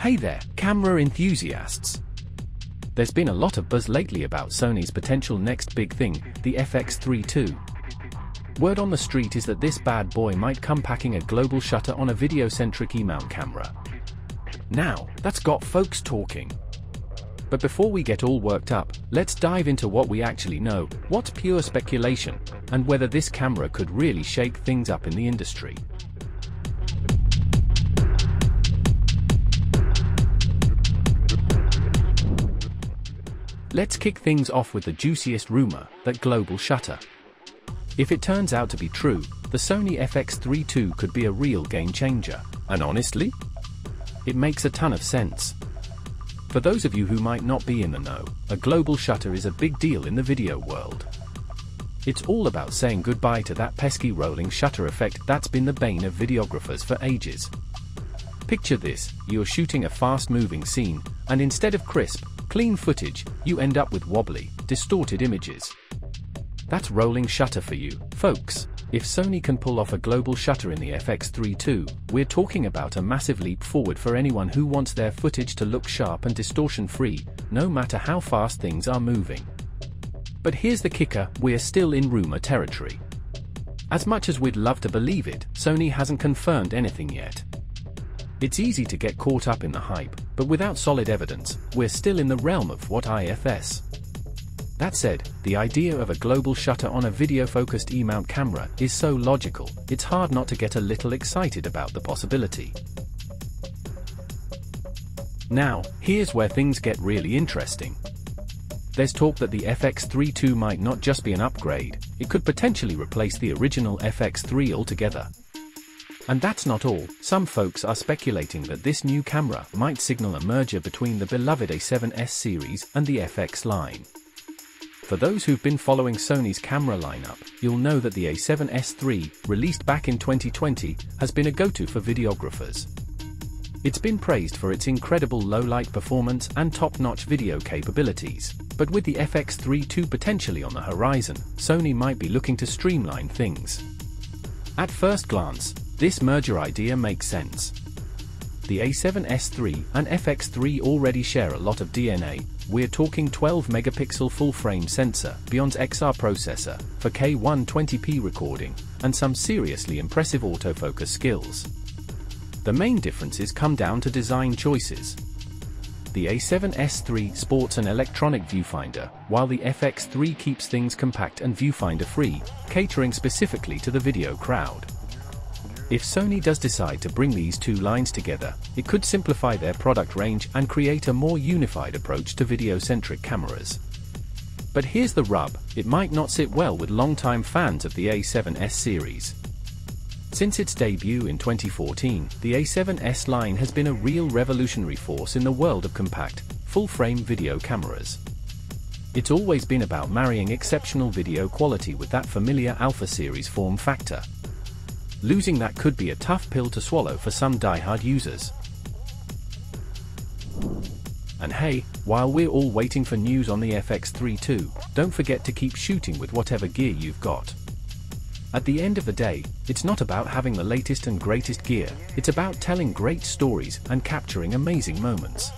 Hey there, camera enthusiasts! There's been a lot of buzz lately about Sony's potential next big thing, the FX3 II. Word on the street is that this bad boy might come packing a global shutter on a video-centric E-mount camera. Now, that's got folks talking. But before we get all worked up, let's dive into what we actually know, what's pure speculation, and whether this camera could really shake things up in the industry. Let's kick things off with the juiciest rumor, that global shutter. If it turns out to be true, the Sony FX3 II could be a real game changer, and honestly, it makes a ton of sense. For those of you who might not be in the know, a global shutter is a big deal in the video world. It's all about saying goodbye to that pesky rolling shutter effect that's been the bane of videographers for ages. Picture this, you're shooting a fast-moving scene, and instead of crisp, clean footage, you end up with wobbly, distorted images. That's rolling shutter for you, folks. If Sony can pull off a global shutter in the FX3 II, we're talking about a massive leap forward for anyone who wants their footage to look sharp and distortion-free, no matter how fast things are moving. But here's the kicker, we're still in rumor territory. As much as we'd love to believe it, Sony hasn't confirmed anything yet. It's easy to get caught up in the hype, but without solid evidence, we're still in the realm of what IFS. That said, the idea of a global shutter on a video-focused E-mount camera is so logical, it's hard not to get a little excited about the possibility. Now, here's where things get really interesting. There's talk that the FX3 II might not just be an upgrade, it could potentially replace the original FX3 altogether. And that's not all, some folks are speculating that this new camera might signal a merger between the beloved A7S series and the FX line. For those who've been following Sony's camera lineup, you'll know that the A7S III, released back in 2020, has been a go-to for videographers. It's been praised for its incredible low-light performance and top-notch video capabilities, but with the FX3 II potentially on the horizon, Sony might be looking to streamline things. At first glance, this merger idea makes sense. The A7S III and FX3 already share a lot of DNA, we're talking 12 megapixel full-frame sensor, BIONZ XR processor, 4K120p recording, and some seriously impressive autofocus skills. The main differences come down to design choices. The A7S III sports an electronic viewfinder, while the FX3 keeps things compact and viewfinder-free, catering specifically to the video crowd. If Sony does decide to bring these two lines together, it could simplify their product range and create a more unified approach to video-centric cameras. But here's the rub, it might not sit well with longtime fans of the A7S series. Since its debut in 2014, the A7S line has been a real revolutionary force in the world of compact, full-frame video cameras. It's always been about marrying exceptional video quality with that familiar Alpha series form factor, Losing that could be a tough pill to swallow for some die-hard users. And hey, while we're all waiting for news on the FX3 II, don't forget to keep shooting with whatever gear you've got. At the end of the day, it's not about having the latest and greatest gear, it's about telling great stories and capturing amazing moments.